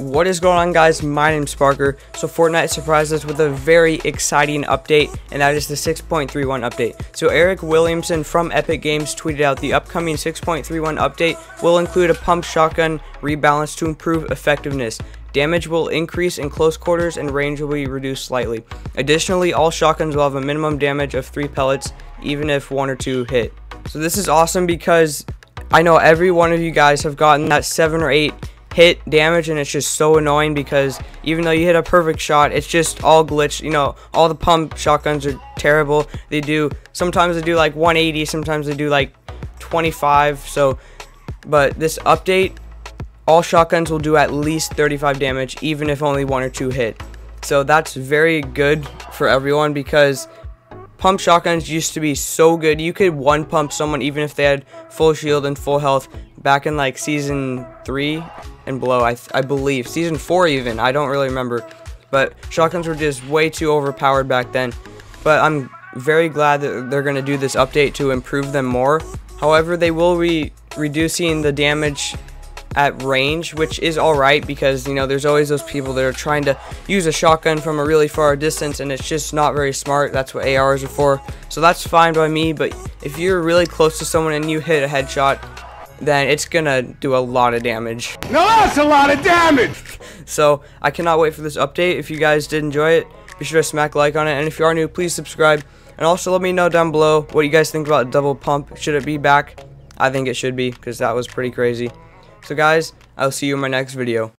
What is going on guys, my name's Parker. So Fortnite surprised us with a very exciting update and that is the 6.31 update. So Eric Williamson from Epic Games tweeted out the upcoming 6.31 update will include a pump shotgun rebalance to improve effectiveness. Damage will increase in close quarters and range will be reduced slightly. Additionally, all shotguns will have a minimum damage of 3 pellets even if 1 or 2 hit. So this is awesome because I know every one of you guys have gotten that 7 or 8 hit damage and it's just so annoying because even though you hit a perfect shot it's just all glitched you know all the pump shotguns are terrible. They do sometimes they do like 180 sometimes they do like 25 so but this update all shotguns will do at least 35 damage even if only one or two hit. So that's very good for everyone because pump shotguns used to be so good you could one pump someone even if they had full shield and full health back in like season 3 and below, I, I believe. Season 4 even, I don't really remember. But shotguns were just way too overpowered back then. But I'm very glad that they're going to do this update to improve them more. However, they will be reducing the damage at range, which is alright because, you know, there's always those people that are trying to use a shotgun from a really far distance and it's just not very smart. That's what ARs are for. So that's fine by me, but if you're really close to someone and you hit a headshot, then it's gonna do a lot of damage. No, that's a lot of damage! So, I cannot wait for this update. If you guys did enjoy it, be sure to smack like on it. And if you are new, please subscribe. And also let me know down below what you guys think about double pump. Should it be back? I think it should be, because that was pretty crazy. So guys, I'll see you in my next video.